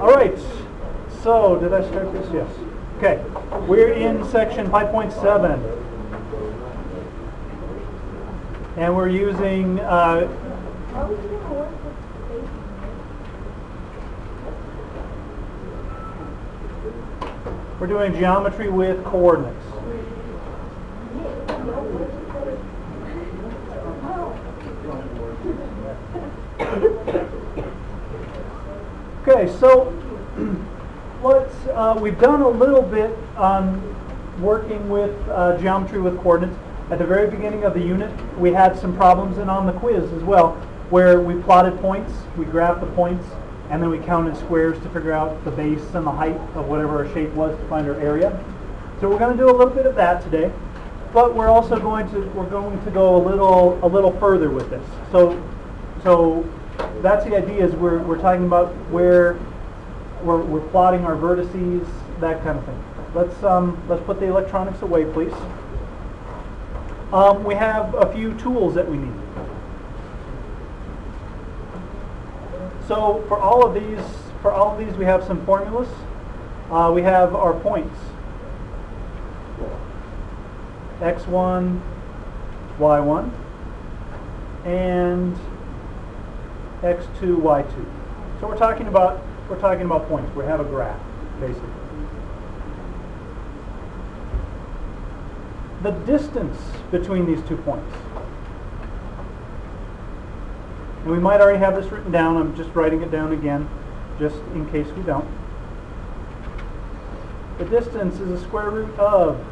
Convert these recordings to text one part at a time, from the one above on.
All right, so did I start this? Yes. Okay, we're in section 5.7. And we're using, uh, we're doing geometry with coordinates. Okay, so let's, uh, we've done a little bit on working with uh, geometry with coordinates. At the very beginning of the unit, we had some problems and on the quiz as well, where we plotted points, we graphed the points, and then we counted squares to figure out the base and the height of whatever our shape was to find our area. So we're going to do a little bit of that today, but we're also going to we're going to go a little a little further with this. So so that's the idea is we're, we're talking about where we're, we're plotting our vertices, that kind of thing. Let's, um, let's put the electronics away, please. Um, we have a few tools that we need. So for all of these, for all of these, we have some formulas. Uh, we have our points. x1, y1, and x2, y2. So we're talking about we're talking about points. We have a graph, basically. The distance between these two points. And we might already have this written down. I'm just writing it down again, just in case we don't. The distance is the square root of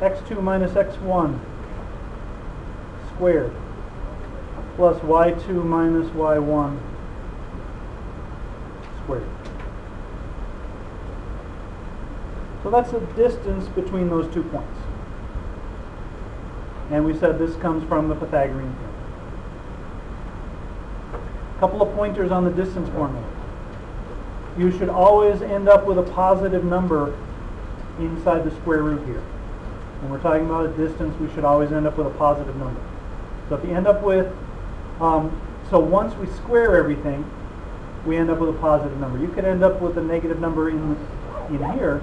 x2 minus x1 squared plus y2 minus y1 squared. So that's the distance between those two points. And we said this comes from the Pythagorean theorem. A couple of pointers on the distance formula. You should always end up with a positive number inside the square root here. When we're talking about a distance, we should always end up with a positive number. So if you end up with um, so once we square everything, we end up with a positive number. You could end up with a negative number in, in here,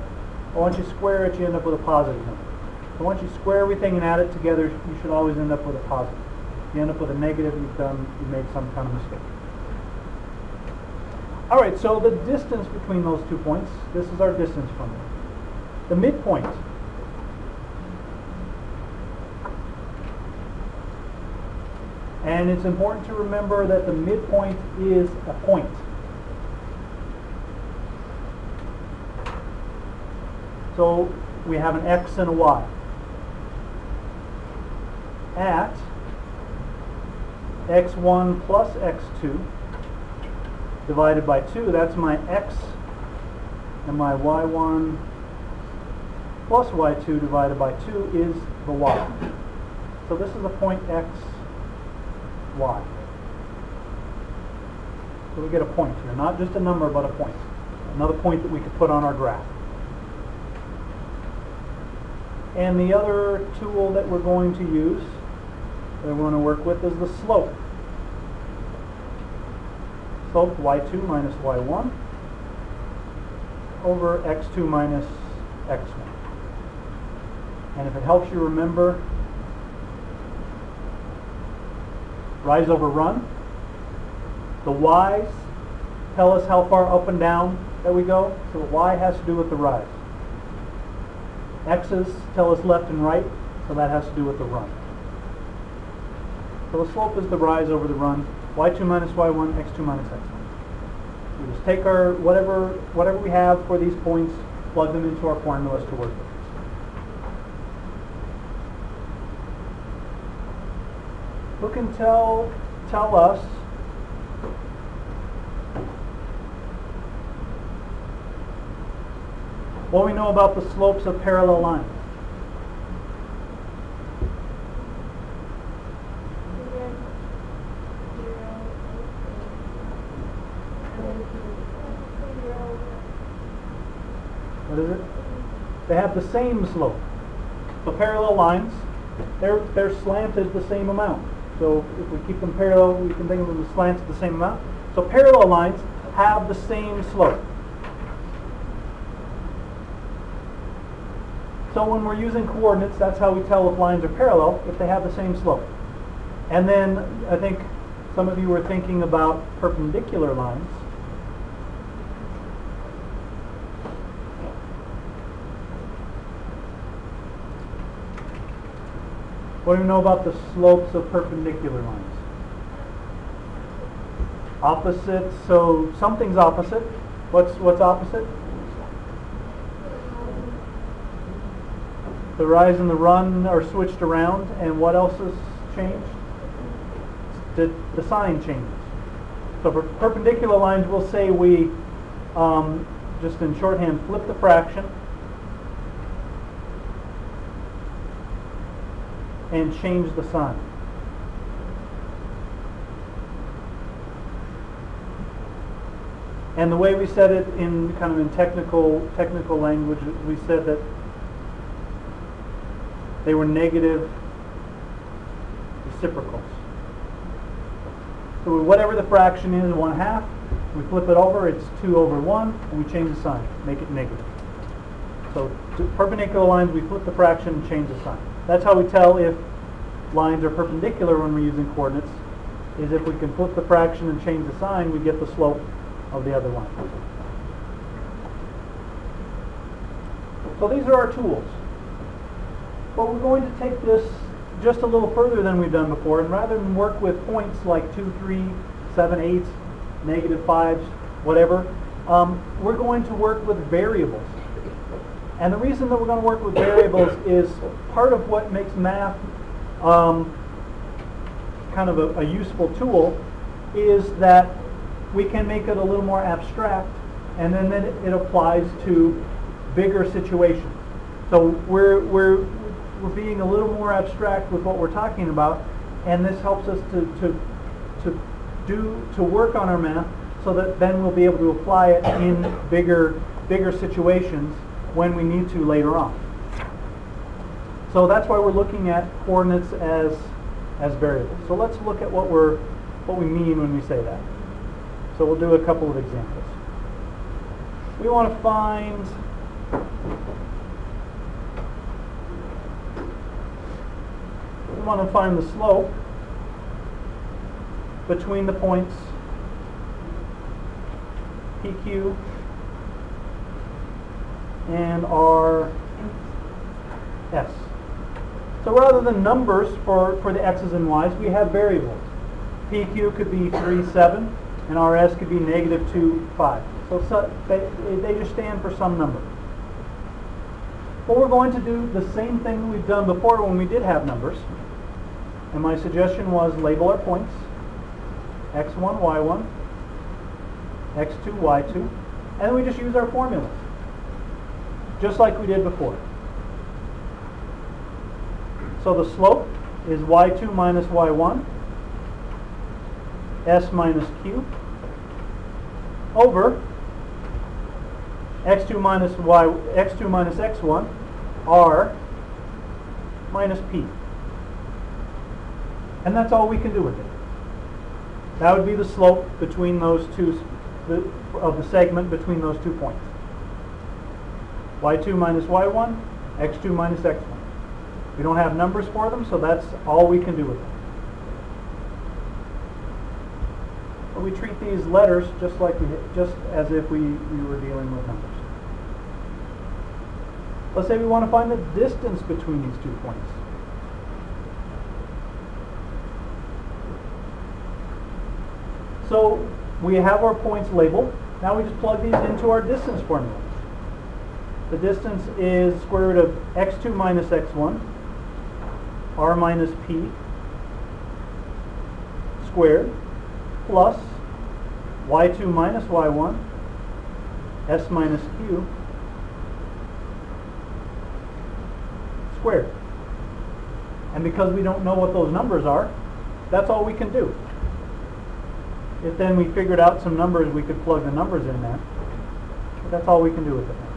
but once you square it, you end up with a positive number. So once you square everything and add it together, you should always end up with a positive. If you end up with a negative, you've done, you made some kind of mistake. All right, so the distance between those two points, this is our distance from formula. The midpoint And it's important to remember that the midpoint is a point. So we have an x and a y. At x1 plus x2 divided by 2, that's my x, and my y1 plus y2 divided by 2 is the y. So this is the point x, y. So we get a point here, not just a number, but a point. Another point that we could put on our graph. And the other tool that we're going to use, that we're going to work with, is the slope. Slope y2 minus y1 over x2 minus x1. And if it helps you remember, rise over run. The y's tell us how far up and down that we go. So the y has to do with the rise. X's tell us left and right, so that has to do with the run. So the slope is the rise over the run. y2 minus y1, x2 minus x1. We just take our whatever whatever we have for these points, plug them into our formulas to work with. Who can tell tell us what we know about the slopes of parallel lines? What is it? They have the same slope. The parallel lines, they're, they're slanted the same amount. So if we keep them parallel, we can think of them as slanted the same amount. So parallel lines have the same slope. So when we're using coordinates, that's how we tell if lines are parallel, if they have the same slope. And then I think some of you were thinking about perpendicular lines. What do you know about the slopes of perpendicular lines? Opposite, so something's opposite. What's, what's opposite? The rise and the run are switched around, and what else has changed? The, the sign changes. So for perpendicular lines, we'll say we, um, just in shorthand, flip the fraction and change the sign. And the way we said it in kind of in technical technical language, we said that they were negative reciprocals. So whatever the fraction is, one half, we flip it over, it's two over one, and we change the sign, make it negative. So perpendicular lines, we flip the fraction and change the sign. That's how we tell if lines are perpendicular when we're using coordinates, is if we can flip the fraction and change the sign, we get the slope of the other line. So these are our tools. But we're going to take this just a little further than we've done before, and rather than work with points like 2, 3, 7, 8, negative 5s, whatever, um, we're going to work with variables. And the reason that we're going to work with variables is part of what makes math um, kind of a, a useful tool is that we can make it a little more abstract, and then, it, it applies to bigger situations. So we're, we're, we're being a little more abstract with what we're talking about, and this helps us to, to, to do, to work on our math so that then we'll be able to apply it in bigger, bigger situations when we need to later on. So that's why we're looking at coordinates as, as variables. So let's look at what we're, what we mean when we say that. So we'll do a couple of examples. We want to find we want to find the slope between the points PQ and RS. So rather than numbers for, for the x's and y's, we have variables. PQ could be 3, 7, and RS could be negative 2, 5. So, so they, they just stand for some number. But we're going to do the same thing we've done before when we did have numbers. And my suggestion was label our points, x1, y1, x2, y2, and then we just use our formulas, just like we did before. So the slope is y2 minus y1, s minus q, over x2 minus y, x2 minus x1, r minus p. And that's all we can do with it. That would be the slope between those two, the, of the segment between those two points. Y2 minus y1, x2 minus x1. We don't have numbers for them, so that's all we can do with them. But we treat these letters just like we, just as if we, we were dealing with numbers. Let's say we want to find the distance between these two points. So we have our points labeled. Now we just plug these into our distance formula. The distance is square root of x2 minus x1, r minus p squared, plus y2 minus y1, s minus q, squared. And because we don't know what those numbers are, that's all we can do. If then we figured out some numbers, we could plug the numbers in there. But that's all we can do with it.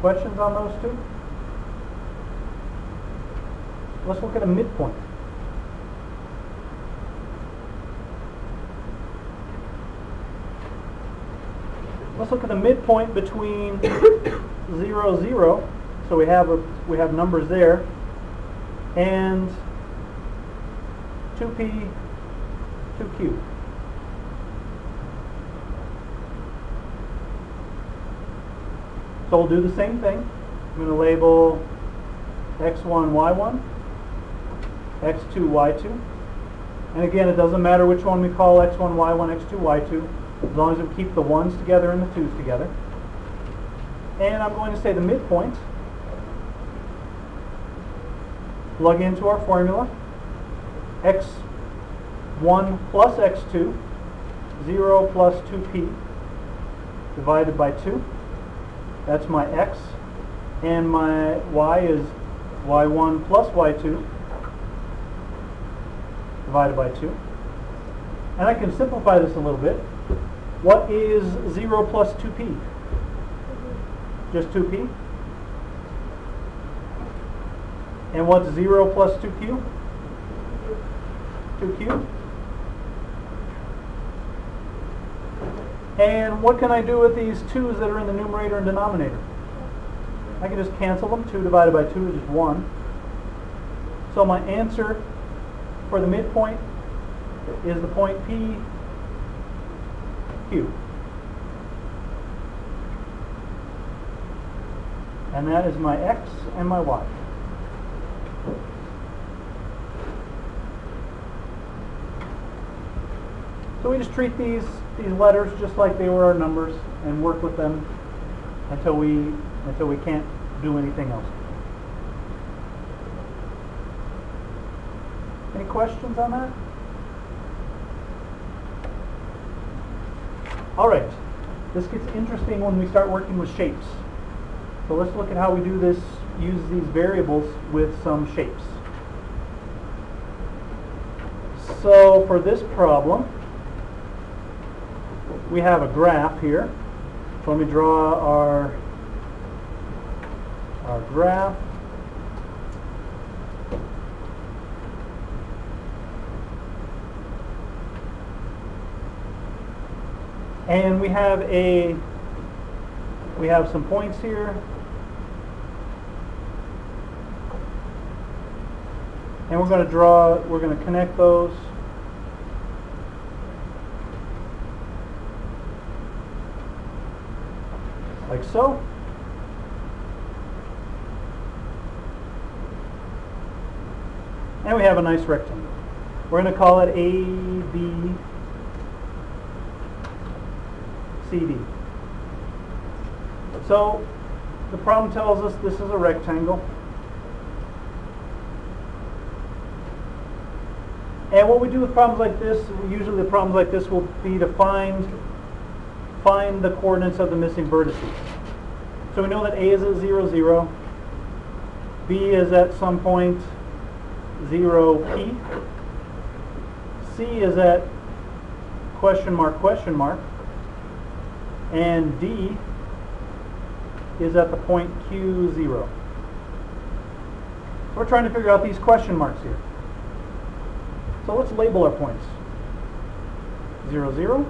Questions on those two? Let's look at a midpoint. Let's look at a midpoint between 0, 0, so we have, a, we have numbers there, and 2p, 2q. So we'll do the same thing. I'm going to label x1, y1, x2, y2. And again, it doesn't matter which one we call x1, y1, x2, y2, as long as we keep the ones together and the twos together. And I'm going to say the midpoint. Plug into our formula. x1 plus x2, 0 plus 2p, divided by 2. That's my x. And my y is y1 plus y2 divided by 2. And I can simplify this a little bit. What is 0 plus 2p? Just 2p? And what's 0 plus 2q? 2q. And what can I do with these 2's that are in the numerator and denominator? I can just cancel them. 2 divided by 2 is just 1. So my answer for the midpoint is the point P, Q. And that is my X and my Y. So we just treat these, these letters just like they were our numbers and work with them until we, until we can't do anything else. Any questions on that? All right, this gets interesting when we start working with shapes. So let's look at how we do this, use these variables with some shapes. So for this problem, we have a graph here. So let me draw our, our graph. And we have a, we have some points here. And we're going to draw, we're going to connect those. Like so. And we have a nice rectangle. We're going to call it A, B, CD. So the problem tells us this is a rectangle. And what we do with problems like this, usually the problems like this will be to find, find the coordinates of the missing vertices. So we know that A is at 0, 0. B is at some point 0, P. C is at question mark, question mark and D is at the point Q0. So we're trying to figure out these question marks here. So let's label our points. 0, 0.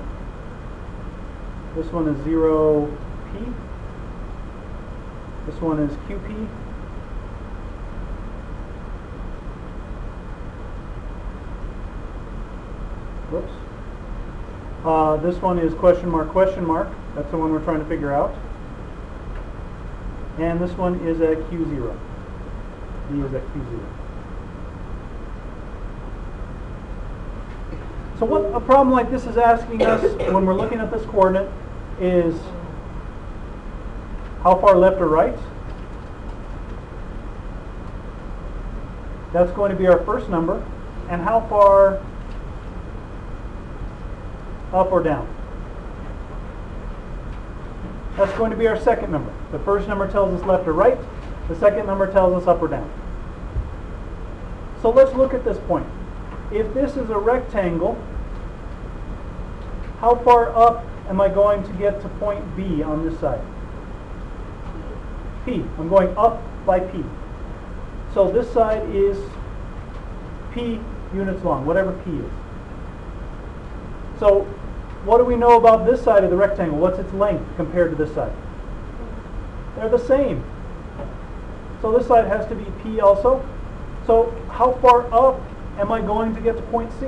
This one is 0P. This one is QP. Whoops. Uh, this one is question mark, question mark. That's the one we're trying to figure out. And this one is at Q0. D is at Q0. So what a problem like this is asking us when we're looking at this coordinate is how far left or right? That's going to be our first number. And how far up or down? That's going to be our second number. The first number tells us left or right. The second number tells us up or down. So let's look at this point. If this is a rectangle, how far up am I going to get to point B on this side? I'm going up by P. So this side is P units long, whatever P is. So what do we know about this side of the rectangle? What's its length compared to this side? They're the same. So this side has to be P also. So how far up am I going to get to point C?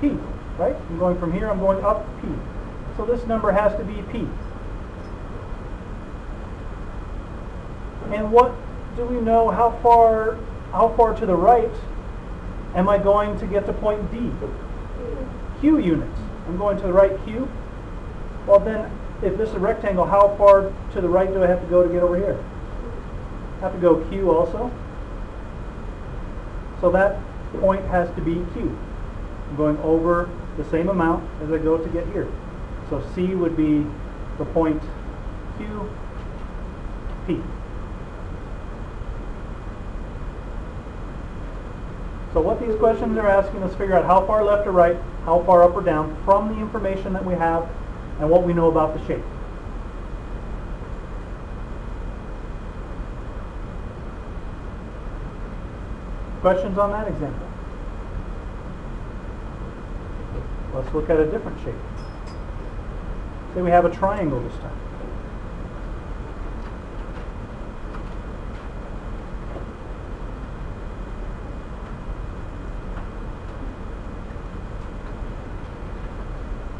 P, right? I'm going from here, I'm going up P. So this number has to be P. And what do we know how far how far to the right am I going to get to point D? Q units. I'm going to the right Q. Well then, if this is a rectangle, how far to the right do I have to go to get over here? Have to go Q also. So that point has to be Q. I'm going over the same amount as I go to get here. So C would be the point Q, P. So what these questions are asking to figure out how far left or right, how far up or down from the information that we have and what we know about the shape. Questions on that example? Let's look at a different shape. Say we have a triangle this time.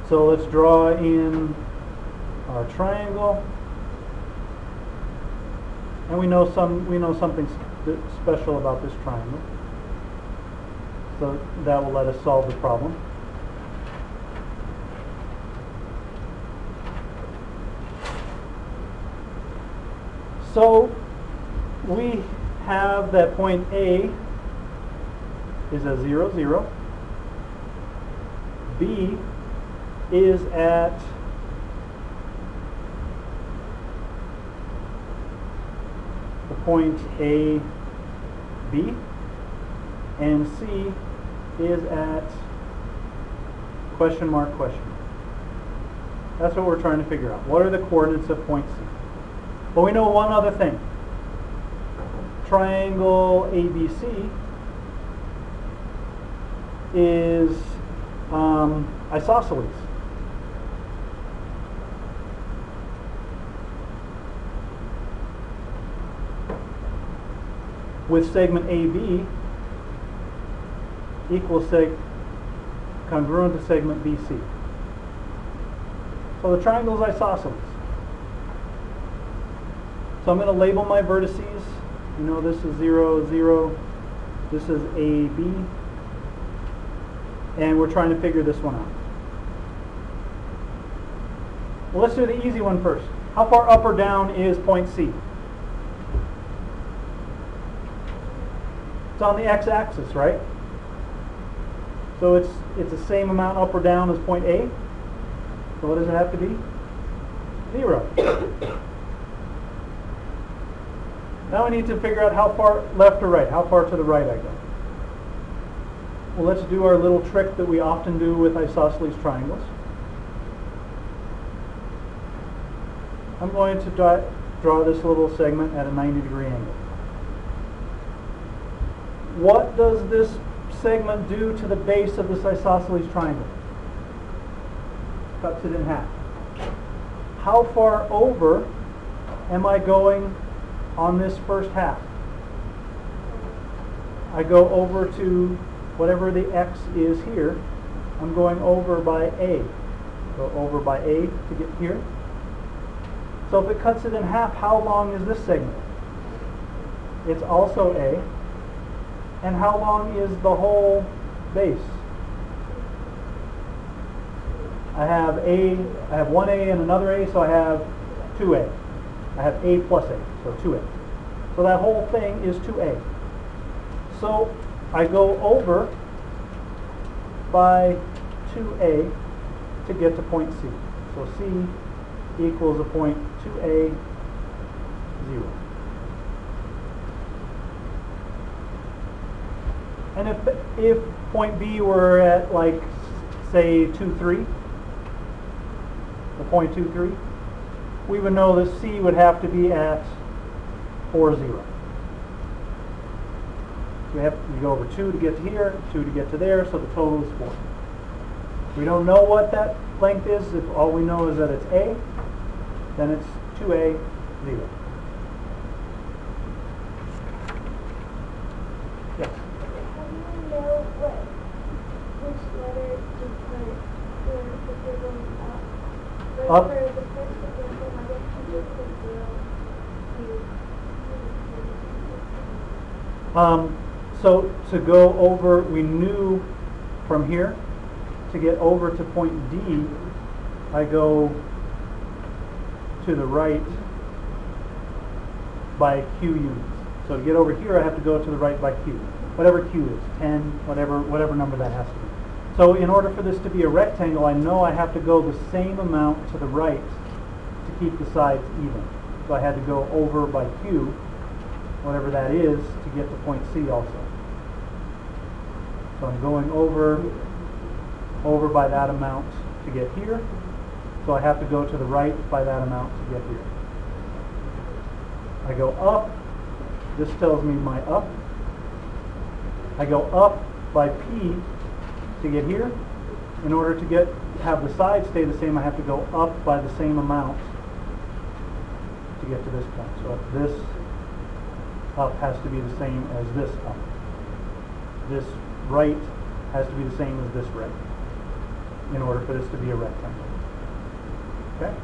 So let's draw in our triangle. And we know some we know something sp- special about this triangle. So that will let us solve the problem. So we have that point A is a 0, 0. B is at the point A, B, and C is at question mark, question mark. That's what we're trying to figure out. What are the coordinates of point C? But we know one other thing. Triangle ABC is um, isosceles. With segment AB equals seg congruent to segment BC. So the triangle is isosceles. So I'm going to label my vertices. You know this is 0, 0. This is AB. And we're trying to figure this one out. Well, let's do the easy one first. How far up or down is point C? It's on the x-axis, right? So it's it's the same amount up or down as point A. So what does it have to be? Zero. now we need to figure out how far left or right, how far to the right I go. Well, let's do our little trick that we often do with isosceles triangles. I'm going to draw, this little segment at a 90 degree angle. What does this segment do to the base of this isosceles triangle? Cuts it in half. How far over am I going on this first half? I go over to whatever the x is here. I'm going over by a. Go over by a to get here. So if it cuts it in half, how long is this segment? It's also a. And how long is the whole base? I have a, I have one a and another a, so I have two a. I have a plus a, so two a. So that whole thing is two a. So I go over by 2a to get to point C. So C equals a point 2a, 0. And if, if point B were at like, say, 2, 3, the point 2, 3, we would know that C would have to be at 4, 0. So we have to go over 2 to get to here, 2 to get to there, so the total is 4. We don't know what that length is, if all we know is that it's A, then it's 2A, 0. Yes? How do you know what, which letter to put for if you're going up? Like Up. for the first example, I guess you just put zero to. Um, so to go over, we knew from here, to get over to point D, I go to the right by Q units. So to get over here, I have to go to the right by Q, whatever Q is, 10, whatever, whatever number that has to be. So in order for this to be a rectangle, I know I have to go the same amount to the right to keep the sides even. So I had to go over by Q, whatever that is, to get to point C also. So I'm going over, over by that amount to get here. So I have to go to the right by that amount to get here. I go up, this tells me my up. I go up by P to get here. In order to get, have the sides stay the same, I have to go up by the same amount to get to this point. So this up has to be the same as this up. This right has to be the same as this right in order for this to be a rectangle. Okay?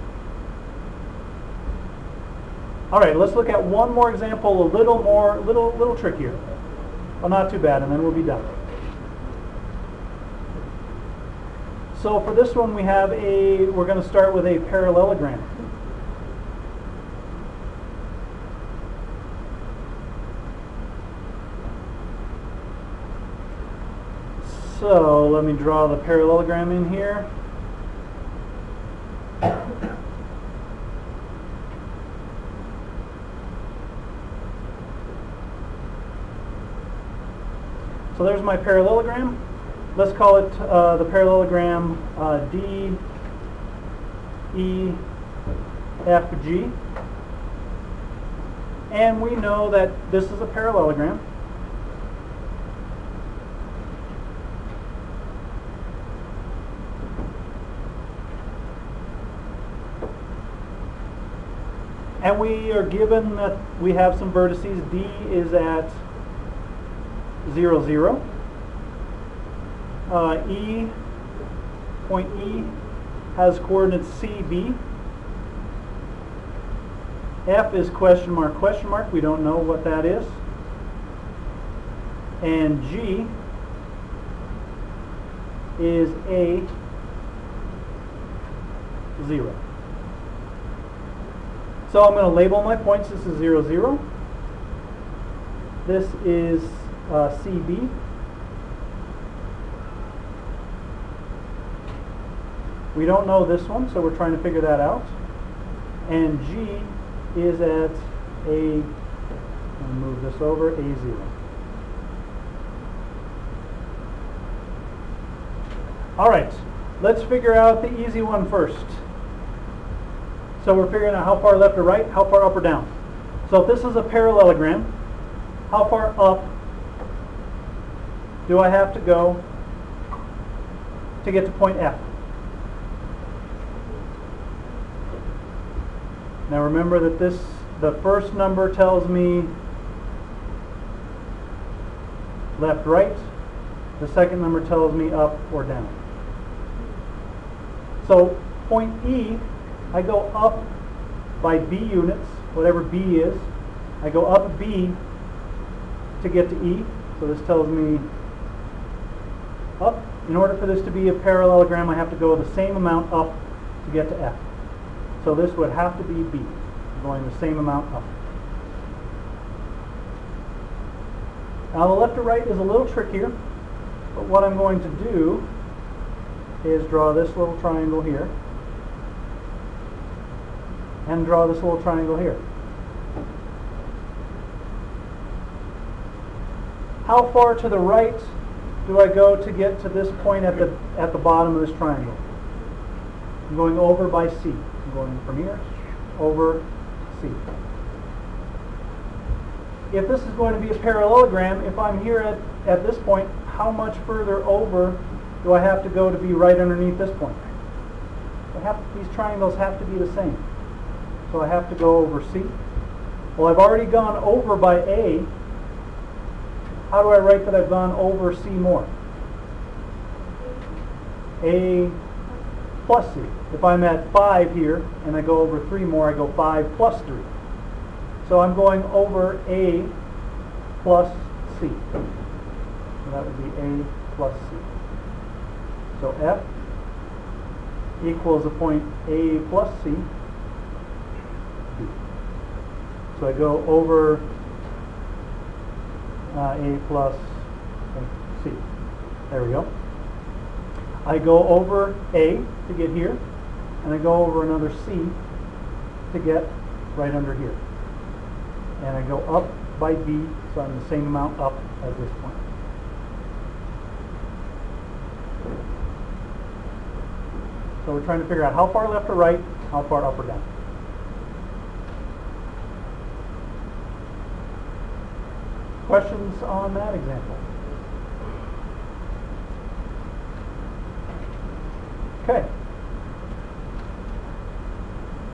All right, let's look at one more example, a little more, little, little trickier. Well, not too bad, and then we'll be done. So for this one, we have a, we're going to start with a parallelogram. So let me draw the parallelogram in here. So there's my parallelogram. Let's call it uh, the parallelogram uh, D, E, F, G. And we know that this is a parallelogram. And we are given that we have some vertices. D is at 0, 0. Uh, E, point E, has coordinates C, B. F is question mark, question mark. We don't know what that is. And G is A, 0. So I'm going to label my points. This is 0, 0. This is uh, CB. We don't know this one, so we're trying to figure that out. And G is at a, move this over, A0. All right, let's figure out the easy one first. So we're figuring out how far left or right, how far up or down. So if this is a parallelogram, how far up do I have to go to get to point F? Now remember that this, the first number tells me left, right. The second number tells me up or down. So point E, I go up by B units, whatever B is. I go up B to get to E. So this tells me up. In order for this to be a parallelogram, I have to go the same amount up to get to F. So this would have to be B, going the same amount up. Now the left to right is a little trickier, but what I'm going to do is draw this little triangle here and draw this little triangle here. How far to the right do I go to get to this point at the, at the bottom of this triangle? I'm going over by C. I'm going from here over C. If this is going to be a parallelogram, if I'm here at, at this point, how much further over do I have to go to be right underneath this point? Have, these triangles have to be the same. So I have to go over C. Well, I've already gone over by A. How do I write that I've gone over C more? A plus C. If I'm at 5 here and I go over 3 more, I go 5 plus 3. So I'm going over A plus C. So that would be A plus C. So F equals a point A plus C. B. So I go over uh, A plus C. There we go. I go over A to get here, and I go over another C to get right under here. And I go up by B, so I'm the same amount up as this point. So we're trying to figure out how far left or right, how far up or down. Questions on that example?